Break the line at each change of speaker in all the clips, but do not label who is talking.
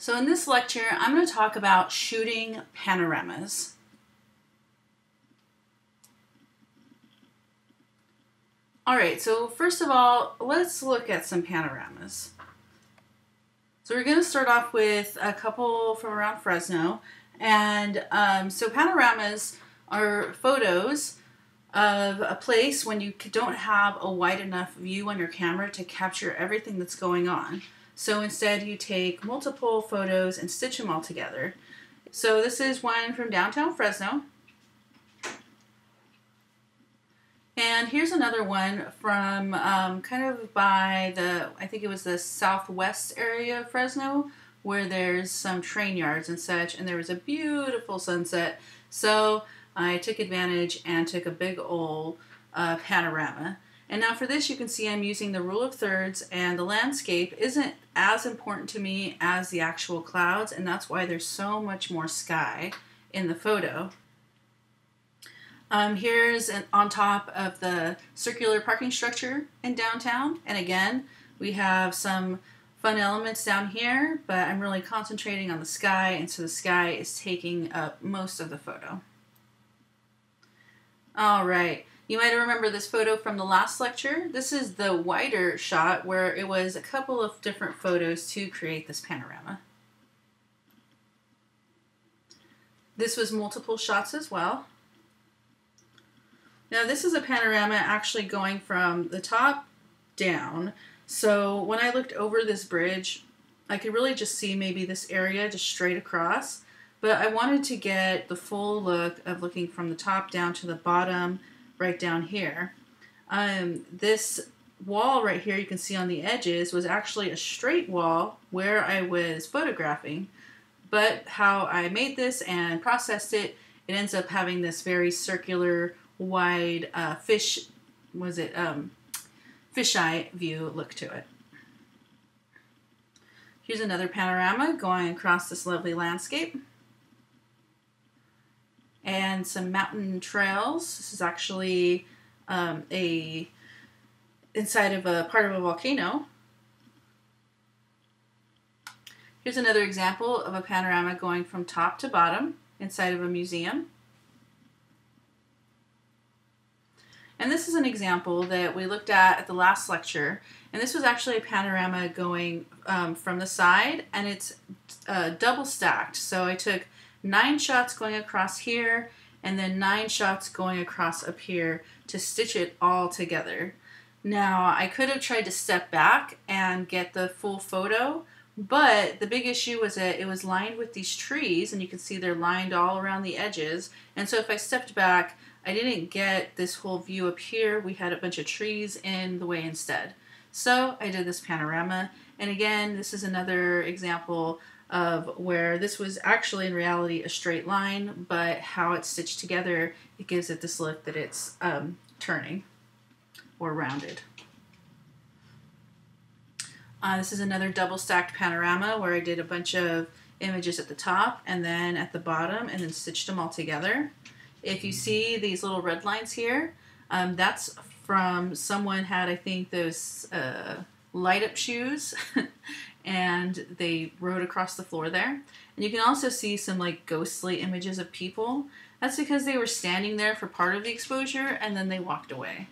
So in this lecture, I'm going to talk about shooting panoramas. Alright, so first of all, let's look at some panoramas. So we're going to start off with a couple from around Fresno. And um, so panoramas are photos of a place when you don't have a wide enough view on your camera to capture everything that's going on. So instead you take multiple photos and stitch them all together. So this is one from downtown Fresno. And here's another one from um, kind of by the, I think it was the southwest area of Fresno, where there's some train yards and such, and there was a beautiful sunset. So I took advantage and took a big old uh, panorama. And now for this, you can see I'm using the rule of thirds, and the landscape isn't as important to me as the actual clouds, and that's why there's so much more sky in the photo. Um, here's an, on top of the circular parking structure in downtown, and again, we have some fun elements down here, but I'm really concentrating on the sky, and so the sky is taking up most of the photo. All right. You might remember this photo from the last lecture. This is the wider shot where it was a couple of different photos to create this panorama. This was multiple shots as well. Now this is a panorama actually going from the top down. So when I looked over this bridge, I could really just see maybe this area just straight across. But I wanted to get the full look of looking from the top down to the bottom right down here. Um, this wall right here you can see on the edges was actually a straight wall where I was photographing. But how I made this and processed it, it ends up having this very circular, wide uh, fish, was it, um, fisheye view look to it. Here's another panorama going across this lovely landscape and some mountain trails. This is actually um, a inside of a part of a volcano. Here's another example of a panorama going from top to bottom inside of a museum. And this is an example that we looked at at the last lecture. And this was actually a panorama going um, from the side and it's uh, double stacked. So I took nine shots going across here, and then nine shots going across up here to stitch it all together. Now, I could have tried to step back and get the full photo, but the big issue was that it was lined with these trees, and you can see they're lined all around the edges. And so if I stepped back, I didn't get this whole view up here. We had a bunch of trees in the way instead. So I did this panorama. And again, this is another example of where this was actually in reality a straight line, but how it's stitched together, it gives it this look that it's um, turning or rounded. Uh, this is another double stacked panorama where I did a bunch of images at the top and then at the bottom and then stitched them all together. If you see these little red lines here, um, that's from someone had, I think, those uh, light up shoes and they rode across the floor there. And you can also see some like ghostly images of people. That's because they were standing there for part of the exposure and then they walked away.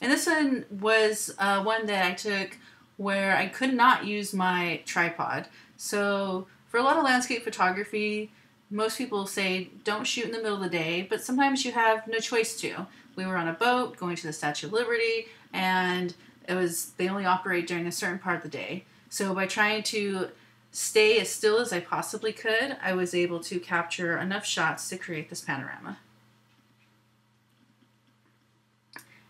And this one was uh, one that I took where I could not use my tripod. So for a lot of landscape photography, most people say don't shoot in the middle of the day, but sometimes you have no choice to. We were on a boat going to the Statue of Liberty, and it was they only operate during a certain part of the day. So by trying to stay as still as I possibly could, I was able to capture enough shots to create this panorama.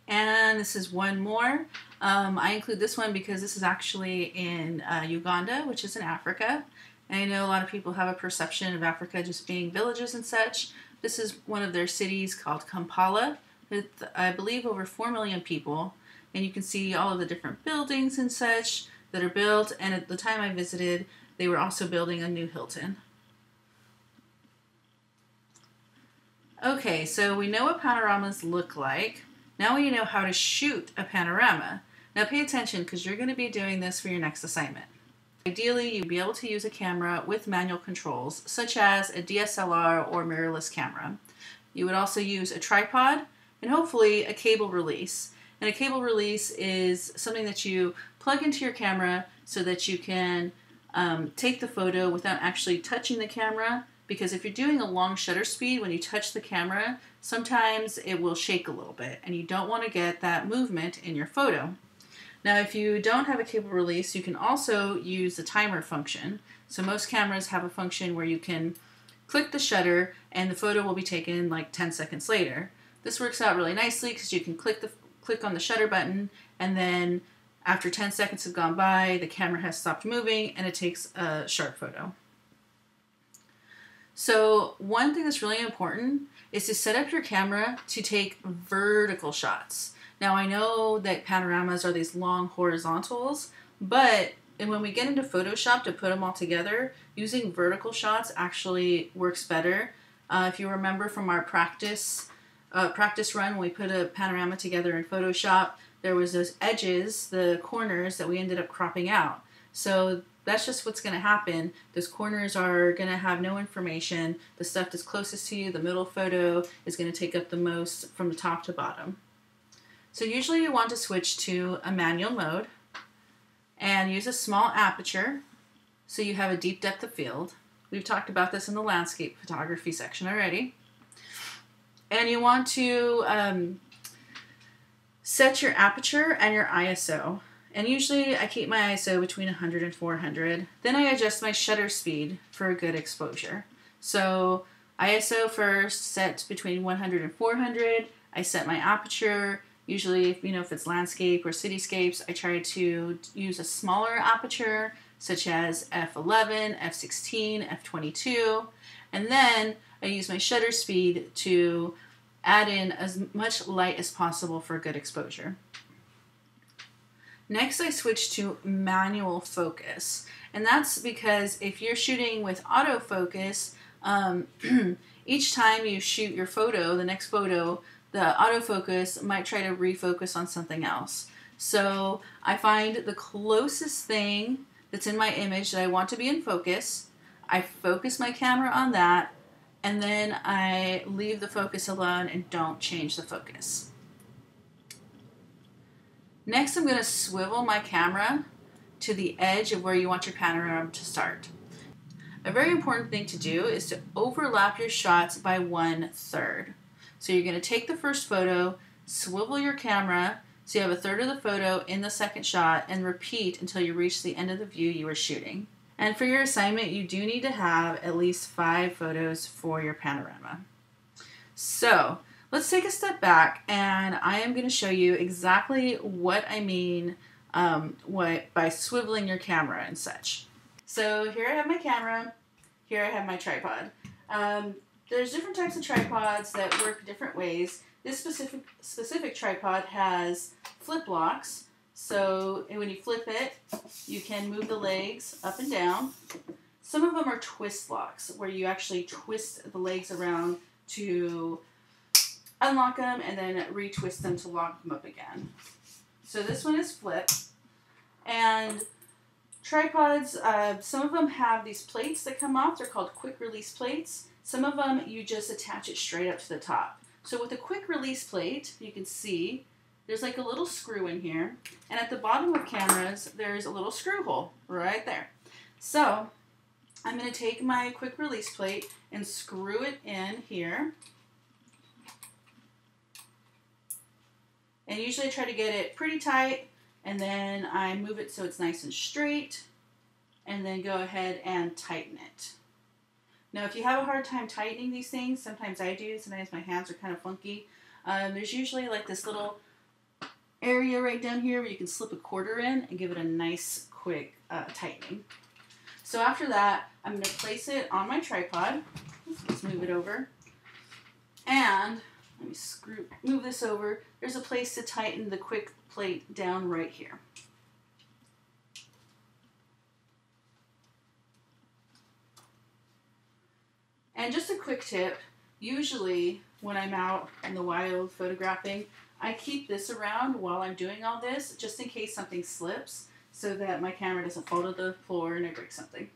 And this is one more. Um, I include this one because this is actually in uh, Uganda, which is in Africa. And I know a lot of people have a perception of Africa just being villages and such. This is one of their cities called Kampala, with I believe over 4 million people and you can see all of the different buildings and such that are built. And at the time I visited, they were also building a new Hilton. Okay, so we know what panoramas look like. Now we know how to shoot a panorama. Now pay attention because you're going to be doing this for your next assignment. Ideally, you'd be able to use a camera with manual controls, such as a DSLR or mirrorless camera. You would also use a tripod and hopefully a cable release. And a cable release is something that you plug into your camera so that you can um, take the photo without actually touching the camera. Because if you're doing a long shutter speed, when you touch the camera, sometimes it will shake a little bit, and you don't want to get that movement in your photo. Now, if you don't have a cable release, you can also use the timer function. So most cameras have a function where you can click the shutter and the photo will be taken like 10 seconds later. This works out really nicely because you can click the click on the shutter button and then after 10 seconds have gone by, the camera has stopped moving and it takes a sharp photo. So one thing that's really important is to set up your camera to take vertical shots. Now I know that panoramas are these long horizontals, but and when we get into Photoshop to put them all together, using vertical shots actually works better. Uh, if you remember from our practice uh, practice run, when we put a panorama together in Photoshop, there was those edges, the corners that we ended up cropping out. So that's just what's going to happen. Those corners are going to have no information. The stuff that's closest to you, the middle photo, is going to take up the most from the top to bottom. So usually you want to switch to a manual mode and use a small aperture so you have a deep depth of field. We've talked about this in the landscape photography section already. And you want to um, set your aperture and your ISO. And usually I keep my ISO between 100 and 400. Then I adjust my shutter speed for a good exposure. So ISO first set between 100 and 400. I set my aperture Usually, you know, if it's landscape or cityscapes, I try to use a smaller aperture, such as f11, f16, f22, and then I use my shutter speed to add in as much light as possible for good exposure. Next, I switch to manual focus, and that's because if you're shooting with autofocus, um, each time you shoot your photo, the next photo, the autofocus might try to refocus on something else. So I find the closest thing that's in my image that I want to be in focus. I focus my camera on that, and then I leave the focus alone and don't change the focus. Next, I'm going to swivel my camera to the edge of where you want your panorama to start. A very important thing to do is to overlap your shots by one third. So you're going to take the first photo, swivel your camera so you have a third of the photo in the second shot, and repeat until you reach the end of the view you were shooting. And for your assignment, you do need to have at least five photos for your panorama. So let's take a step back, and I am going to show you exactly what I mean um, what, by swiveling your camera and such. So here I have my camera, here I have my tripod. Um, there's different types of tripods that work different ways. This specific specific tripod has flip locks, so when you flip it, you can move the legs up and down. Some of them are twist locks, where you actually twist the legs around to unlock them and then retwist them to lock them up again. So this one is flip, and tripods. Uh, some of them have these plates that come off. They're called quick release plates some of them you just attach it straight up to the top. So with a quick release plate, you can see there's like a little screw in here. And at the bottom of cameras, there's a little screw hole right there. So I'm going to take my quick release plate and screw it in here. And usually I try to get it pretty tight and then I move it so it's nice and straight and then go ahead and tighten it. Now, if you have a hard time tightening these things, sometimes I do, sometimes my hands are kind of funky. Um, there's usually like this little area right down here where you can slip a quarter in and give it a nice quick uh, tightening. So after that, I'm going to place it on my tripod. Let's move it over. And let me screw, move this over. There's a place to tighten the quick plate down right here. And just a quick tip usually, when I'm out in the wild photographing, I keep this around while I'm doing all this, just in case something slips, so that my camera doesn't fall to the floor and I break something.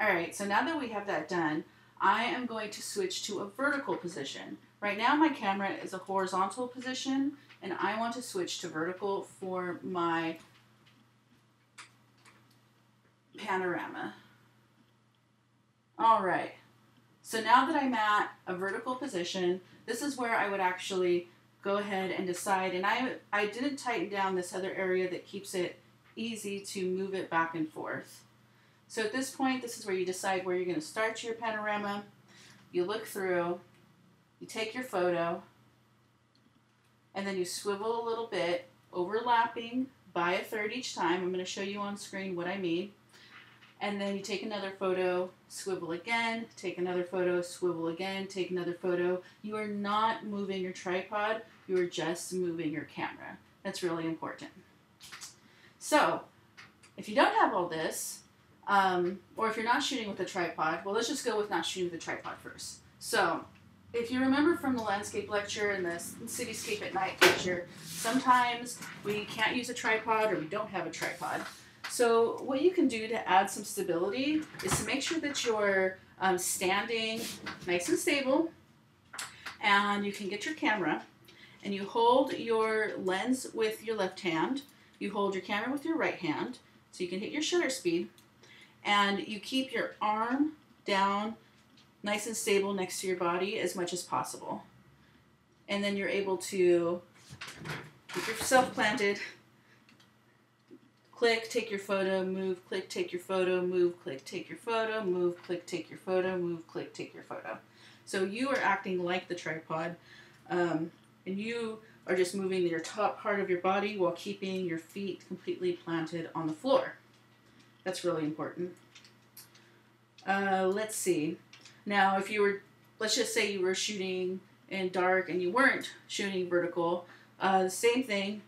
All right, so now that we have that done, I am going to switch to a vertical position. Right now my camera is a horizontal position, and I want to switch to vertical for my panorama. All right, so now that I'm at a vertical position, this is where I would actually go ahead and decide. And I, I didn't tighten down this other area that keeps it easy to move it back and forth. So at this point, this is where you decide where you're going to start your panorama. You look through, you take your photo, and then you swivel a little bit, overlapping by a third each time. I'm going to show you on screen what I mean. And then you take another photo, swivel again, take another photo, swivel again, take another photo. You are not moving your tripod, you are just moving your camera. That's really important. So, if you don't have all this, um, or if you're not shooting with a tripod, well, let's just go with not shooting with a tripod first. So, if you remember from the landscape lecture and the cityscape at night lecture, sometimes we can't use a tripod or we don't have a tripod. So what you can do to add some stability is to make sure that you're um, standing nice and stable and you can get your camera and you hold your lens with your left hand, you hold your camera with your right hand so you can hit your shutter speed and you keep your arm down nice and stable next to your body as much as possible. And then you're able to keep yourself planted click, take your photo, move, click, take your photo, move, click, take your photo, move, click, take your photo, move, click, take your photo. So you are acting like the tripod, um, and you are just moving your top part of your body while keeping your feet completely planted on the floor. That's really important. Uh, let's see. Now, if you were, let's just say you were shooting in dark and you weren't shooting vertical, uh, same thing.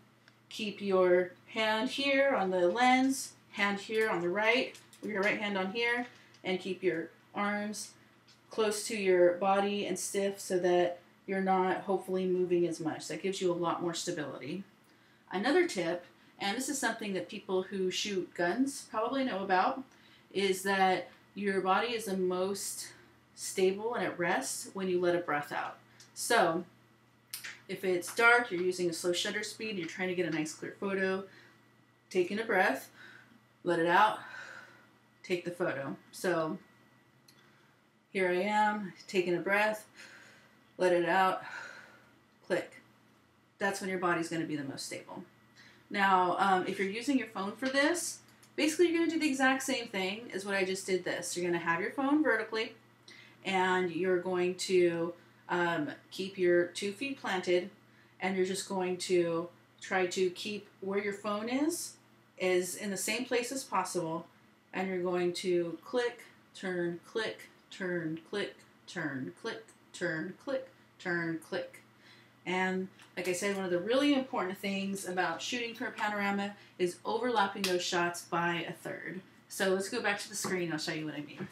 Keep your hand here on the lens, hand here on the right, your right hand on here, and keep your arms close to your body and stiff so that you're not hopefully moving as much. That gives you a lot more stability. Another tip, and this is something that people who shoot guns probably know about, is that your body is the most stable and at rest when you let a breath out. So, if it's dark, you're using a slow shutter speed, you're trying to get a nice clear photo, taking a breath, let it out, take the photo. So here I am, taking a breath, let it out, click. That's when your body's going to be the most stable. Now, um, if you're using your phone for this, basically you're going to do the exact same thing as what I just did this. You're going to have your phone vertically, and you're going to um, keep your two feet planted, and you're just going to try to keep where your phone is is in the same place as possible and you're going to click, turn, click, turn, click, turn, click, turn, click, turn, click. And like I said, one of the really important things about shooting for a panorama is overlapping those shots by a third. So let's go back to the screen. I'll show you what I mean.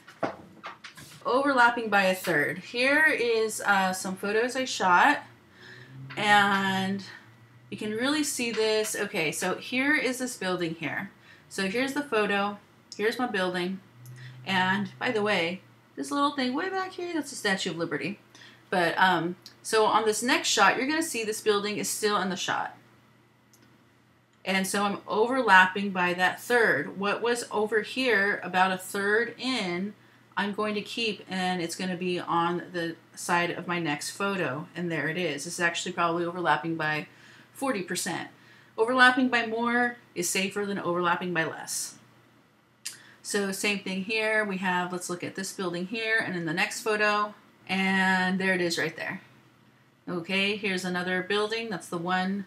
Overlapping by a third. Here is uh, some photos I shot. And you can really see this. Okay, so here is this building here. So here's the photo. Here's my building. And by the way, this little thing way back here, that's the Statue of Liberty. But um, so on this next shot, you're going to see this building is still in the shot. And so I'm overlapping by that third. What was over here, about a third in, I'm going to keep, and it's going to be on the side of my next photo. And there it is. This is actually probably overlapping by 40%. Overlapping by more is safer than overlapping by less. So same thing here. We have, let's look at this building here and in the next photo. And there it is right there. Okay, here's another building. That's the one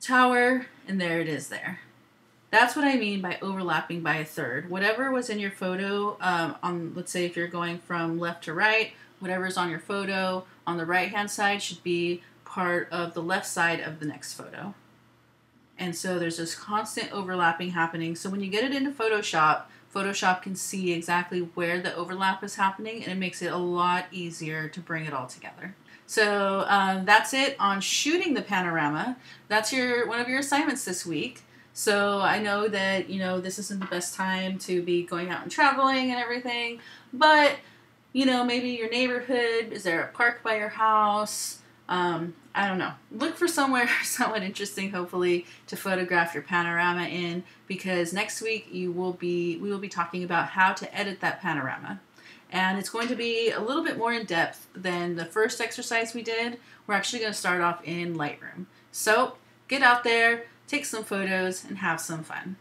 tower. And there it is there. That's what I mean by overlapping by a third. Whatever was in your photo, um, on let's say if you're going from left to right, whatever's on your photo on the right hand side should be part of the left side of the next photo. And so there's this constant overlapping happening. So when you get it into Photoshop, Photoshop can see exactly where the overlap is happening and it makes it a lot easier to bring it all together. So um, that's it on shooting the panorama. That's your one of your assignments this week. So I know that you know this isn't the best time to be going out and traveling and everything, but you know maybe your neighborhood is there a park by your house? Um, I don't know. Look for somewhere somewhat interesting, hopefully, to photograph your panorama in, because next week you will be we will be talking about how to edit that panorama and it's going to be a little bit more in depth than the first exercise we did. We're actually going to start off in Lightroom. So get out there, take some photos, and have some fun.